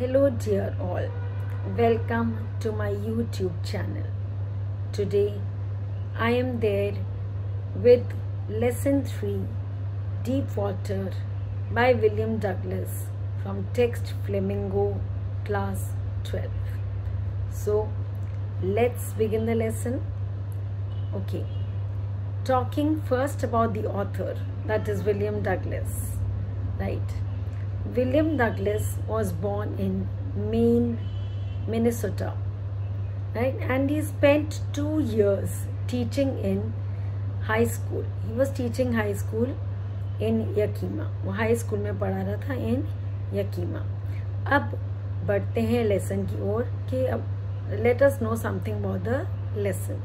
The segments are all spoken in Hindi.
Hello, dear all. Welcome to my YouTube channel. Today, I am there with Lesson 3 Deep Water by William Douglas from Text Flamingo, Class 12. So, let's begin the lesson. Okay, talking first about the author, that is William Douglas, right? William Douglas was born in Maine, Minnesota, right? And he spent two years teaching in high school. He was teaching high school in Yakima. वो हाई स्कूल में पढ़ा रहा था इन यकीमा अब बढ़ते हैं लेसन की ओर कि अब let us know something about the lesson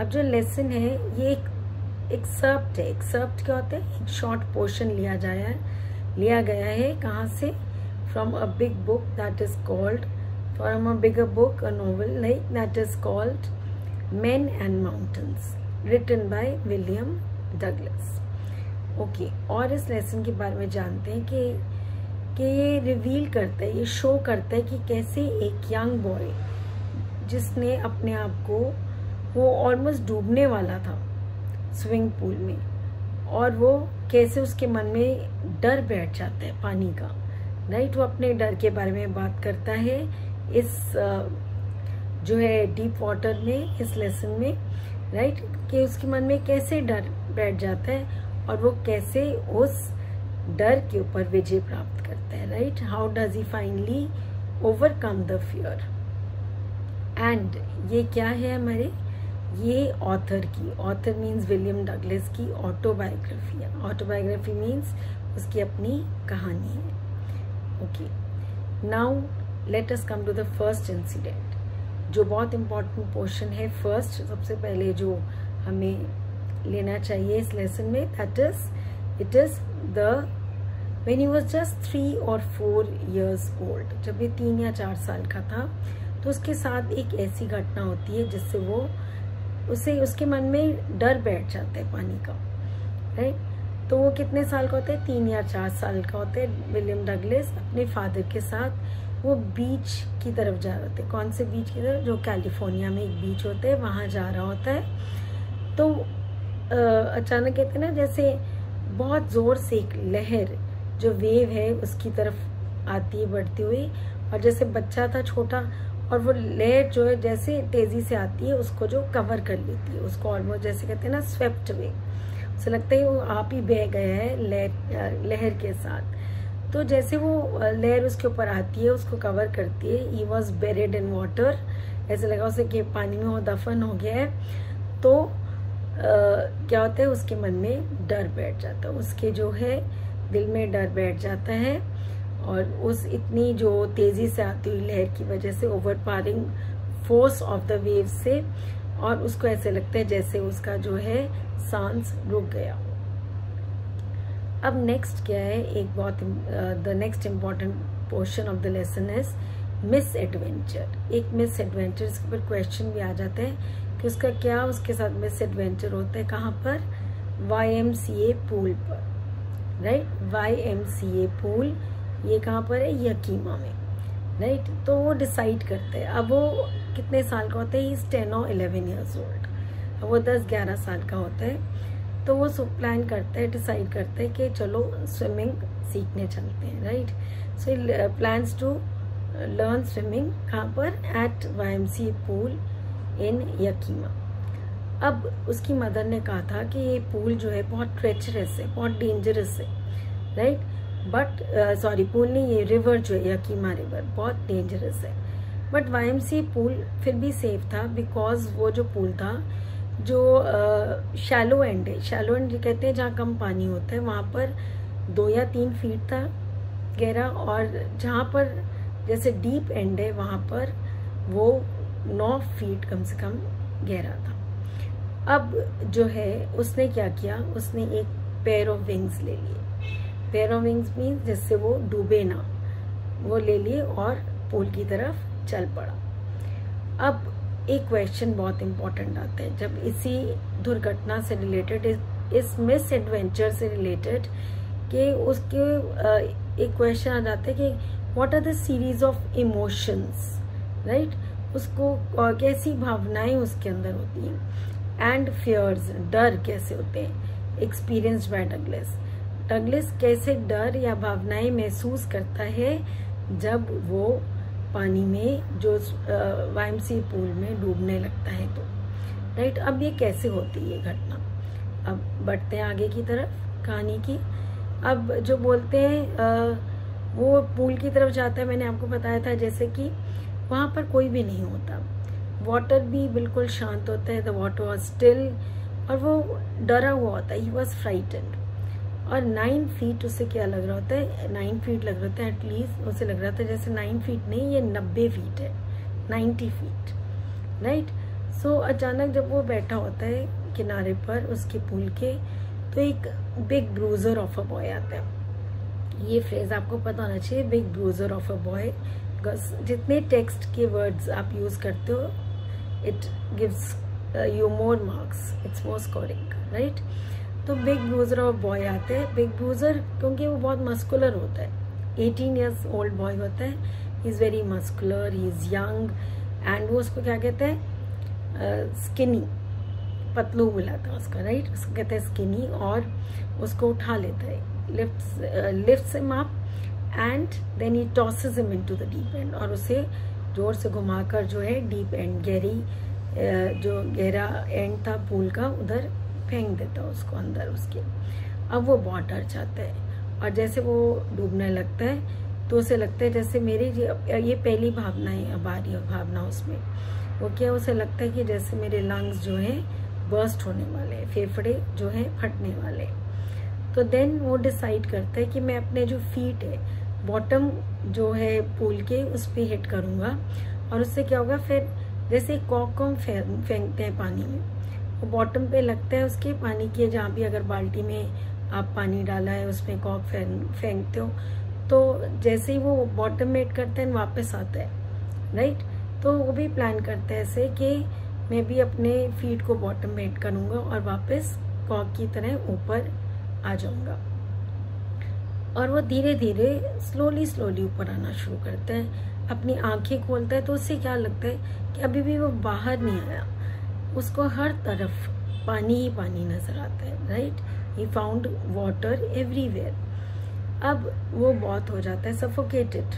अब जो लेसन है ये एक सर्प्ट है सर्प्ट क्या होता है एक शॉर्ट पोर्शन लिया जाया है लिया गया है कहाँ से? From a big book that is called from a bigger book a novel like that is called men and mountains written by William Douglas okay और इस लेसन के बारे में जानते हैं कि कि ये रिवील करता है, ये शो करता है कि कैसे एक यंग बॉय जिसने अपने आप को, वो ऑलमोस्ट डूबने वाला था स्विमिंग पूल में। और वो कैसे उसके मन में डर बैठ जाता है पानी का। राइट वो अपने डर के बारे में बात करता है इस जो है डीप वाटर में, इस लेसन में। राइट कि उसके मन में कैसे डर बैठ जाता है और वो कैसे उस डर के ऊपर विजय प्राप्त करता है। Right how does he finally overcome the fear and ये क्या है हमारे ये ऑथर की ऑथर मीन्स विलियम डगलस की ऑटोबायोग्राफी है। ऑटोबायोग्राफी मीन्स उसकी अपनी कहानी है। Okay now let us come to the first incident जो बहुत इम्पोर्टेंट पोर्शन है। फ़र्स्ट सबसे पहले जो हमें लेना चाहिए इस लेसन में that is it is the when he was just three और फोर ईयर्स ओल्ड जब ये तीन या चार साल का था तो उसके साथ एक ऐसी घटना होती है जिससे वो उसे, उसके मन में डर बैठ जाता है पानी का राइट तो वो कितने साल का होता है? तीन या चार साल का होता है। विलियम डगलेस अपने फादर के साथ वो बीच की तरफ़ जा रहे होते कौन से बीच की तरफ़? जो कैलिफ़ोर्निया में एक बीच होता है, वहाँ जा रहा होता है। तो अचानक कहते हैं ना, जैसे बहुत ज़ोर से एक लहर, जो वेव है, उसकी तरफ़ आती है, बढ़ती हुई। और जैसे बच्चा था, छोटा और वो लहर जो है जैसे तेज़ी से आती है उसको जो कवर कर लेती है उसको ऑलमोस्ट जैसे कहते हैं ना स्वेप्ट वे उसे लगता है वो आप ही बह गया है लहर के साथ. तो जैसे वो लहर उसके ऊपर आती है उसको कवर करती है he was bread in water ऐसे लगा उसे कि पानी में वो दफन हो गया है. तो आ, क्या होता है उसके मन में डर बैठ जाता है. उसके जो है दिल में डर बैठ जाता है. और उस इतनी जो तेज़ी से आती हुई लहर की वजह से overpowering force of the wave से, और उसको ऐसे लगता है जैसे उसका जो है सांस रुक गया। अब नेक्स्ट क्या है? एक बहुत the next important portion of the lesson is misadventure एक मिस एडवेंचर इसके ऊपर क्वेश्चन भी आ जाते हैं कि उसका क्या उसके साथ मिस एडवेंचर होता है, कहाँ पर? Y M C A pool पर। Right Y M C A pool ये कहाँ पर है? यकीमा में। राइट तो वो डिसाइड करते हैं। अब वो कितने साल का होता है? इज़ टेन और इलेवन ईयर्स ओल्ड अब वो दस ग्यारह साल का होता है। तो वो प्लान करते हैं डिसाइड करते हैं कि चलो स्विमिंग सीखने चलते हैं। Right so plans to learn swimming कहाँ पर? At Y M C pool in Yakima अब उसकी मदर ने कहा था कि ये पूल जो है बहुत ट्रेचरस है, बहुत डेंजरस है। राइट बट सॉरी पूल नहीं ये रिवर जो है यकीमा रिवर बहुत डेंजरस है। बट वाई पूल फिर भी सेफ़ था बिकॉज़ वो जो पूल था जो शैलो uh, एंड है। शैलो एंड कहते हैं जहाँ कम पानी होता है वहाँ पर दो या तीन फीट था गहरा और जहाँ पर जैसे डीप एंड है वहाँ पर वो नौ फीट कम से कम गहरा था। अब जो है उसने क्या किया? उसने एक पेयर ऑफ़ विंग्स ले लिए। पेयर ऑफ़ विंग्स मीन्स जिससे वो डूबे ना। वो ले लिए और पूल की तरफ़ चल पड़ा। अब एक क्वेश्चन बहुत इंपॉर्टेंट आता है। जब इसी दुर्घटना से रिलेटेड इस मिस एडवेंचर से रिलेटेड कि उसके एक क्वेश्चन आ जाता है कि what are the series of emotions right उसको कैसी भावनाएँ उसके अंदर होती हैं? एंड फियर्स डर कैसे होते हैं? एक्सपीरियंस बाय डगलेस डगलेस कैसे डर या भावनाएँ महसूस करता है जब वो पानी में, जो वाइमसी पूल में डूबने लगता है तो। राइट, अब ये कैसे होती है घटना? अब बढ़ते हैं आगे की तरफ़, कहानी की। अब जो बोलते हैं वो पूल की तरफ़ जाता है, मैंने आपको बताया था, जैसे कि वहाँ पर कोई भी नहीं होता। वाटर भी बिल्कुल शांत होता है द वाटर वॉज़ स्टिल और वो डरा हुआ होता है ही वॉज़ फ्राइटेंड और नाइन फीट उसे क्या लग रहा होता है? नाइन फीट लग रहा होता है एटलीस्ट उसे लग रहा था जैसे नाइन फीट नहीं, ये नब्बे फीट है नाइन्टी फीट राइट सो अचानक जब वो बैठा होता है किनारे पर उसके पुल के तो एक big bruiser of a boy आता है। ये फ्रेज आपको पता होना चाहिए big bruiser of a boy because जितने टेक्स्ट के वर्ड्स आप यूज़ करते हो it gives you more marks it's more scoring right तो बिग ब्रूजर और बॉय आते हैं। बिग ब्रूजर क्योंकि वो बहुत मस्कुलर होता है। 18 इयर्स ओल्ड बॉय होता है। Is very muscular he is young and वो उसको क्या कहते हैं? स्किनी पतलू बुलाता है उसका राइट उसको कहते हैं स्किनी और उसको उठा लेता है। Lift lift him up and then he tosses him into the deep end और उसे ज़ोर से घुमाकर जो है डीप एंड गहरी जो गहरा एंड था पूल का, उधर फेंक देता उसको अंदर उसके। अब वो बहुत डर जाता है और जैसे वो डूबने लगता है तो उसे लगता है जैसे मेरी ये पहली भावना है, अब आ रही है भावना उसमें। वो क्या, उसे लगता है कि जैसे मेरे लंग्स जो है बर्स्ट होने वाले हैं, फेफड़े जो है, फटने वाले तो देन वो डिसाइड करता है कि मैं अपने जो फीट है बॉटम जो है पूल के, उस पर हिट करूँगा। और उससे क्या होगा, फिर जैसे कॉक को फेंकते हैं पानी में वो बॉटम पे लगता है उसके पानी के, जहाँ भी अगर बाल्टी में आप पानी डाला है, उसमें कॉक फेंकते हो तो जैसे ही वो बॉटम में हिट करते हैं वापस आता है राइट तो वो भी प्लान करते हैं ऐसे कि मैं भी अपने फीट को बॉटम में हिट करूँगा और वापस कॉक की तरह ऊपर आ जाऊँगा। और वो धीरे धीरे स्लोली स्लोली ऊपर आना शुरू करता है। अपनी आँखें खोलता है तो उससे क्या लगता है कि अभी भी वो बाहर नहीं आया। उसको हर तरफ़ पानी ही पानी नज़र आता है right he found water everywhere अब वो बहुत हो जाता है सफोकेटेड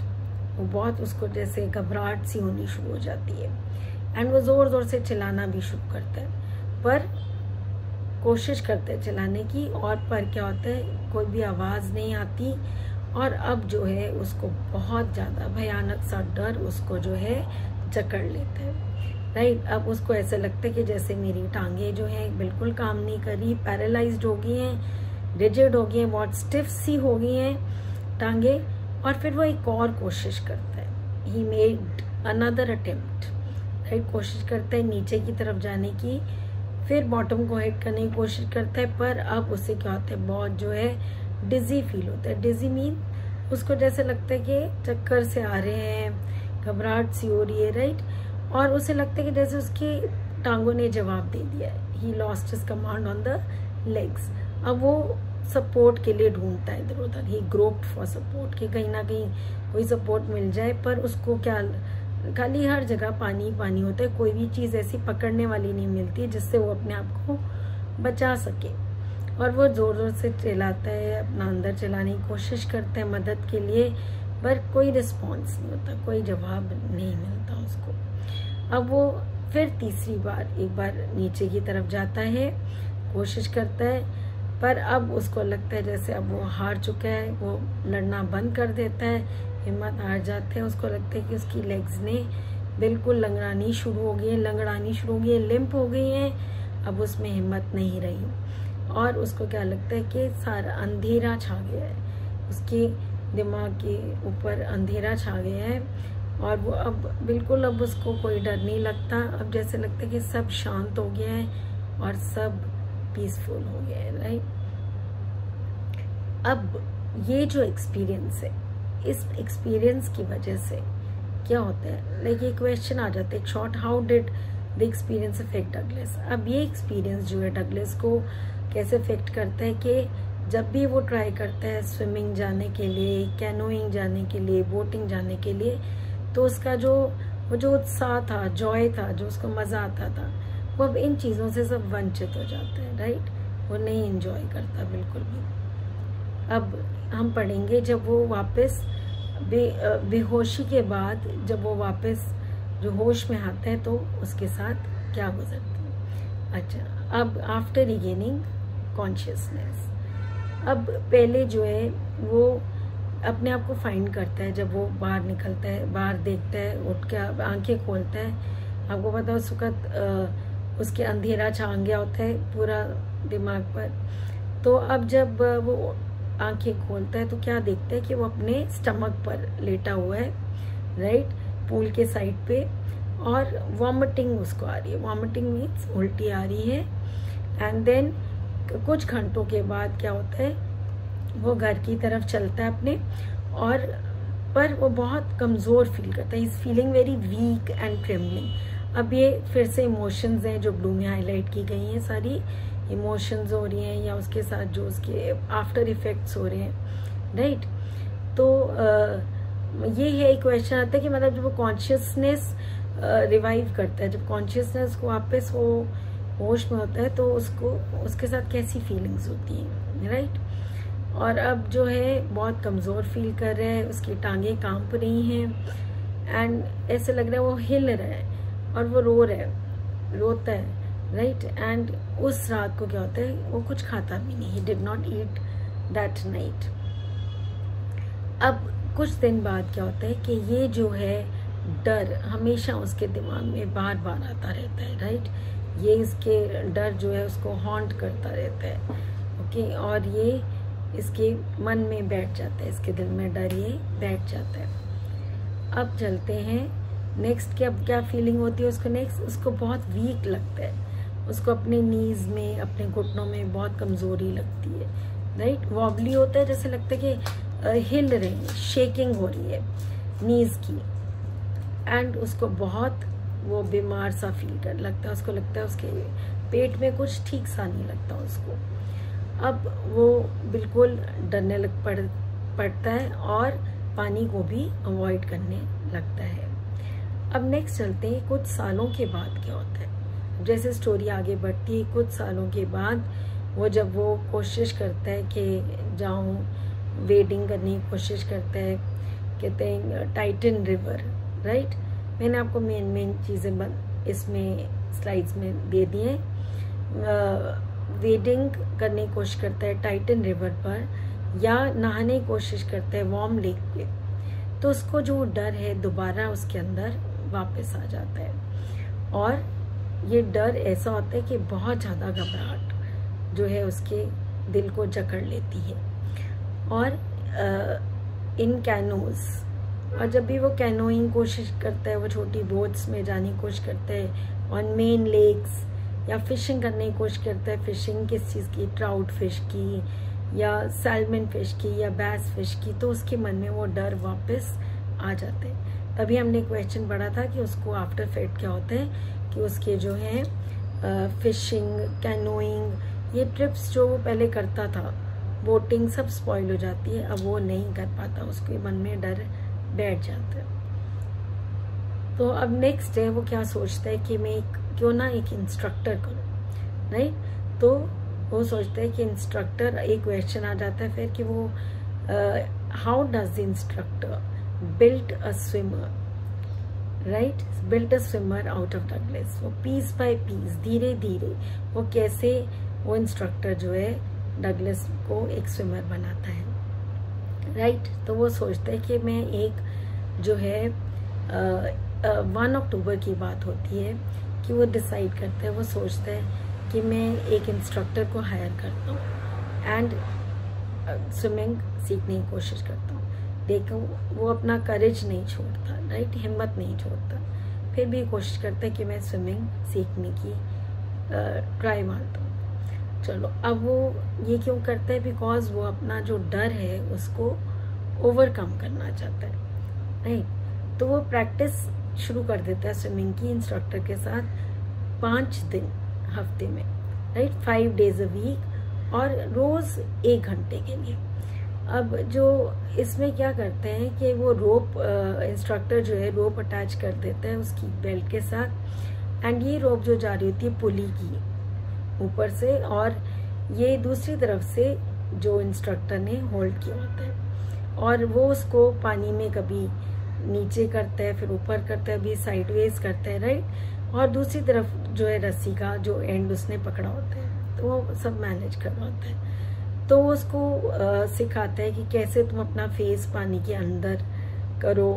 वो बहुत उसको जैसे घबराहट सी होनी शुरू हो जाती है एंड वो ज़ोर ज़ोर से चलाना भी शुरू करता है। पर कोशिश करते हैं चलाने की और पर क्या होता है, कोई भी आवाज़ नहीं आती और अब जो है उसको बहुत ज़्यादा भयानक सा डर उसको जो है जकड़ लेता है। राइट, अब उसको ऐसा लगता है कि जैसे मेरी टांगे जो है बिल्कुल काम नहीं कर रही पैरालाइज हो गई हैं रिजिड हो गई हैं, बहुत स्टिफ सी हो गई हैं टांगे। और फिर वो एक और कोशिश करता है। He made another attempt right कोशिश करता है नीचे की तरफ़ जाने की, फिर बॉटम को हिट करने की कोशिश करता है, पर अब उसे क्या होता है, बहुत जो है डिजी फील होता है। डिजी मीन उसको जैसे लगता है कि चक्कर से आ रहे हैं, घबराहट सी हो रही है राइट और उसे लगता है कि जैसे उसकी टांगों ने जवाब दे दिया है। Lost his command on the legs अब वो सपोर्ट के लिए ढूंढता है इधर उधर। ही ग्रोप्ड फॉर सपोर्ट कि कहीं ना कहीं कोई सपोर्ट मिल जाए, पर उसको क्या खाली हर जगह पानी पानी होता है। कोई भी चीज़ ऐसी पकड़ने वाली नहीं मिलती जिससे वो अपने आप को बचा सके। और वो ज़ोर ज़ोर से चिल्लाता है, अपना अंदर चलाने की कोशिश करता है मदद के लिए, पर कोई रिस्पॉन्स नहीं होता, कोई जवाब नहीं मिलता उसको। अब वो फिर तीसरी बार, एक बार नीचे की तरफ़ जाता है, कोशिश करता है, पर अब उसको लगता है जैसे अब वो हार चुका है, वो लड़ना बंद कर देता है, हिम्मत हार जाते हैं, उसको लगता है कि उसकी लेग्स ने बिल्कुल लंगड़ानी शुरू हो गई है, लंगड़ानी शुरू हो गई है लिम्प हो गई है, अब उसमें हिम्मत नहीं रही। और उसको क्या लगता है कि सारा अंधेरा छा गया है, उसके दिमाग के ऊपर अंधेरा छा गया है और वो अब, बिल्कुल अब उसको कोई डर नहीं लगता। अब जैसे लगता है कि सब शांत हो गया है और सब पीसफुल हो गया है राइट अब ये जो एक्सपीरियंस है, इस एक्सपीरियंस की वजह से क्या होता है? लाइक ये क्वेश्चन आ जाता है short how did the experience affect Douglas अब ये एक्सपीरियंस जो है डगलेस को कैसे अफेक्ट करता है कि जब भी वो ट्राई करता है स्विमिंग जाने के लिए कैनोइंग जाने के लिए बोटिंग जाने के लिए तो उसका जो, वो जो उत्साह था जॉय था, जो उसको मज़ा आता था, वो अब इन चीज़ों से सब वंचित हो जाता है राइट वो नहीं इंजॉय करता बिल्कुल भी। अब हम पढ़ेंगे जब वो वापस बे बेहोशी के बाद जब वो वापस जो होश में आता है तो उसके साथ क्या गुजरता है? अच्छा अब आफ्टर रिगेनिंग कॉन्शियसनेस अब पहले जो है, वो अपने आप को फाइंड करता है, जब वो बाहर निकलता है, बाहर देखता है, उठ के आँखें खोलता है, आपको पता है उस वक्त उसके अंधेरा छांग गया होता है पूरा दिमाग पर। तो अब जब वो आँखें खोलता है तो क्या देखता है कि वो अपने स्टमक पर लेटा हुआ है राइट पूल के साइड पे और वॉमिटिंग उसको आ रही है। वॉमिटिंग मीन्स उल्टी आ रही है। एंड देन कुछ घंटों के बाद क्या होता है वो घर की तरफ़ चलता है अपने और पर वो बहुत कमज़ोर फील करता है। Is feeling very weak and trembling अब ये फिर से इमोशंस हैं जो ब्लू में हाईलाइट की गई हैं। सारी इमोशंस हो रही हैं या उसके साथ जो उसके आफ्टर इफेक्ट्स हो रहे हैं राइट तो आ, ये है एक क्वेश्चन आता है कि मतलब जब वो कॉन्शियसनेस रिवाइव करता है जब कॉन्शियसनेस को वापस वो होश में होता है तो उसको उसके साथ कैसी फीलिंग्स होती हैं राइट और अब जो है, बहुत कमज़ोर फील कर रहे हैं, उसकी टांगे काँप रही हैं। एंड ऐसे लग रहा है वो हिल रहा है और वो रो रहा है, रोता है राइट एंड उस रात को क्या होता है, वो कुछ खाता भी नहीं he did not eat that night अब कुछ दिन बाद क्या होता है कि ये जो है, डर हमेशा उसके दिमाग में बार बार आता रहता है राइट ये इसके डर जो है, उसको हॉन्ट करता रहता है ओके और ये इसके मन में बैठ जाता है, इसके दिल में डर ये बैठ जाता है। अब चलते हैं। नेक्स्ट की अब क्या फीलिंग होती है उसको नेक्स्ट उसको बहुत वीक लगता है। उसको अपने नीज में, अपने घुटनों में बहुत कमज़ोरी लगती है। राइट वॉबली होता है, जैसे लगता है कि हिल रहे हैं शेकिंग हो रही है नीज की। एंड उसको बहुत वो बीमार सा फील कर, लगता है उसको, लगता है उसके पेट में कुछ ठीक सा नहीं लगता उसको। अब वो बिल्कुल डरने लग पड़, पड़ता है और पानी को भी अवॉइड करने लगता है। अब नेक्स्ट चलते हैं, कुछ सालों के बाद क्या होता है? जैसे स्टोरी आगे बढ़ती है, कुछ सालों के बाद वो जब वो कोशिश करता है कि जाऊँ वेडिंग करने की कोशिश करता है, कहते हैं टाइटन रिवर राइट मैंने आपको मेन मेन चीज़ें इसमें स्लाइड्स में दे दिए वेडिंग करने की कोशिश करता है टाइटन रिवर पर या नहाने की कोशिश करता है वार्म लेक पे। तो उसको जो डर है दोबारा उसके अंदर वापस आ जाता है। और ये डर ऐसा होता है कि बहुत ज़्यादा घबराहट जो है उसके दिल को जकड़ लेती है। और आ, इन कैनोज और जब भी वो कैनोइंग कोशिश करता है वो छोटी बोट्स में जाने की कोशिश करता है ऑन मेन लेक्स या फिशिंग करने की कोशिश करता है, फिशिंग किस चीज़ की ट्राउट फ़िश की या सैलमन फ़िश की या बैस फ़िश की तो उसके मन में वो डर वापस आ जाते हैं। तभी हमने क्वेश्चन पढ़ा था कि उसको आफ्टर फेट क्या होता है, कि उसके जो है फिशिंग कैनोइंग ये ट्रिप्स जो वो पहले करता था बोटिंग सब स्पॉइल हो जाती है, अब वो नहीं कर पाता, उसके मन में डर बैठ जाता है। तो अब नेक्स्ट है, वो क्या सोचता है कि मैं एक क्यों ना एक इंस्ट्रक्टर करूँ राइट तो वो सोचता है कि इंस्ट्रक्टर एक क्वेश्चन आ जाता है फिर कि वो how does the instructor built a swimmer right built a swimmer out of Douglas वो पीस बाय पीस धीरे धीरे वो कैसे वो इंस्ट्रक्टर जो है डगलेस को एक स्विमर बनाता है राइट right? तो वो सोचता है कि मैं एक जो है वन अक्टूबर की बात होती है कि वो डिसाइड करता है, वो सोचता है कि मैं एक इंस्ट्रक्टर को हायर करता हूँ एंड स्विमिंग सीखने की कोशिश करता हूँ। देखो, वो अपना करेज नहीं छोड़ता राइट हिम्मत नहीं छोड़ता। फिर भी कोशिश करता है कि मैं स्विमिंग सीखने की ट्राई मारता हूँ। चलो, अब वो ये क्यों करता है? बिकॉज़ वो अपना जो डर है, उसको ओवरकम करना चाहता है राइट तो वो प्रैक्टिस शुरू कर देता है स्विमिंग की इंस्ट्रक्टर के साथ पाँच दिन, हफ़्ते में right five days a week और रोज़ एक घंटे के लिए। अब जो इसमें क्या करते हैं कि वो रोप इंस्ट्रक्टर जो है रोप अटैच कर देते हैं उसकी बेल्ट के साथ। एंड ये रोप जो जा रही होती है पुली की, ऊपर से और ये दूसरी तरफ़ से जो इंस्ट्रक्टर ने होल्ड किया होता है। और वो उसको पानी में कभी नीचे करता है फिर ऊपर करता है अभी साइडवेज करता है राइट और दूसरी तरफ़ जो है रस्सी का जो एंड उसने पकड़ा होता है तो वो सब मैनेज करवाता है। तो उसको सिखाता है कि कैसे तुम अपना फेस पानी के अंदर करो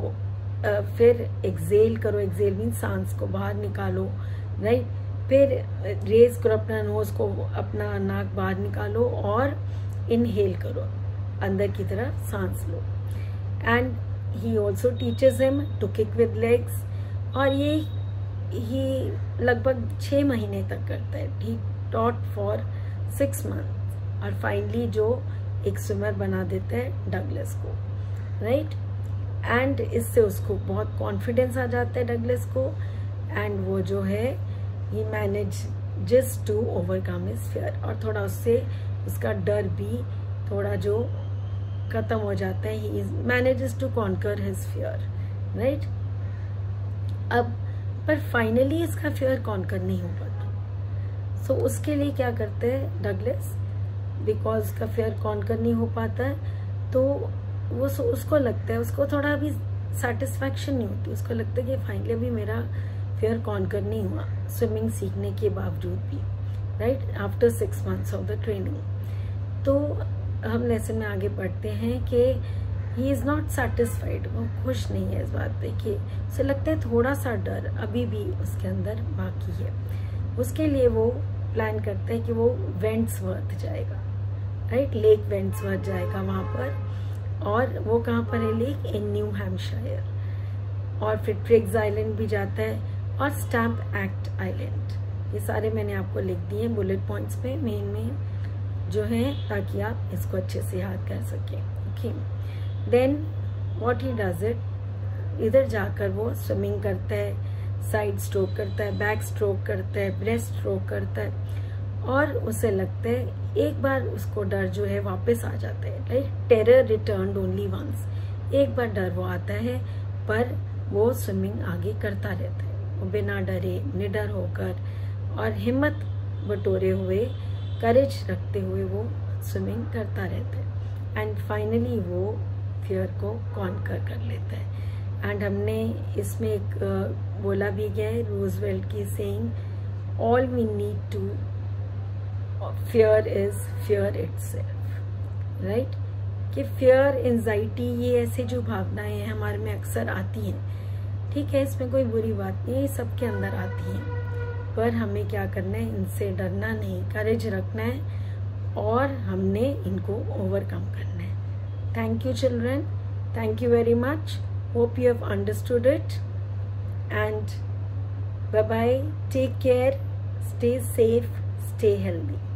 आ, फिर एक्सेल करो एक्सेल मीन सांस को बाहर निकालो राइट फिर रेज करो अपना नोज़ को अपना नाक बाहर निकालो और इनहेल करो अंदर की तरफ़ सांस लो। And he also teaches him to kick with legs और ये ही लगभग छः महीने तक करता है। He taught for six month और फाइनली जो एक स्विमर बना देते हैं डगलेस को। राइट एंड इससे उसको बहुत कॉन्फिडेंस आ जाता है डगलेस को। एंड वो जो है he manage just to overcome is fear और थोड़ा उससे उसका डर भी, थोड़ा जो खत्म हो जाता है। He manages to conquer his fear right अब पर फाइनली इसका फियर कॉन्कर नहीं हो पाता। सो so, उसके लिए क्या करते हैं डगलेस बिकॉज़ का फेयर कॉन्कर नहीं हो पाता है तो वो उसको लगता है उसको थोड़ा अभी सेटिस्फैक्शन नहीं होती। उसको लगता है कि फाइनली अभी मेरा फेयर कॉन्कर नहीं हुआ स्विमिंग सीखने के बावजूद भी right after six months of the training हम लेसन में आगे पढ़ते हैं कि ही इज़ नॉट सेटिस्फाइड वो खुश नहीं है इस बात पे कि उसे लगता है थोड़ा सा डर अभी भी उसके अंदर बाकी है। उसके लिए वो प्लान करते हैं कि वो वेंट्सवर्थ जाएगा राइट लेक वेंट्सवर्थ जाएगा वहाँ पर और वो कहाँ पर है? लेक इन न्यू हैम्पशायर और फिर ट्रिक्स आइलैंड भी जाता है और स्टैम्प एक्ट आइलैंड ये सारे मैंने आपको लिख दिए बुलेट पॉइंट्स पे मेन मेन जो है, ताकि आप इसको अच्छे से याद कर सकें। Okay then what he does it इधर जाकर वो स्विमिंग करता है साइड स्ट्रोक करता है बैक स्ट्रोक करता है ब्रेस्ट स्ट्रोक करता है, और उसे लगता है, एक बार उसको डर जो है, वापस आ जाता है like terror return only once एक बार डर वो आता है, पर वो स्विमिंग आगे करता रहता है। वो बिना डरे, निडर होकर, और हिम्मत बटोरे हुए करेज रखते हुए वो स्विमिंग करता रहता है। एंड फाइनली वो फियर को कॉन्कर कर लेता है। एंड हमने इसमें एक बोला भी गया है रोजवेल्ट की saying all we need to fear is fear itself right कि फियर एंजाइटी ये ऐसे जो भावनाएँ हैं हमारे में अक्सर आती हैं। ठीक है, इसमें कोई बुरी बात नहीं है सबके अंदर आती हैं। पर हमें क्या करना है? इनसे डरना नहीं करेज रखना है और हमने इनको ओवरकम करना है। Thank you children thank you very much hope you have understood it and bye bye take care stay safe stay healthy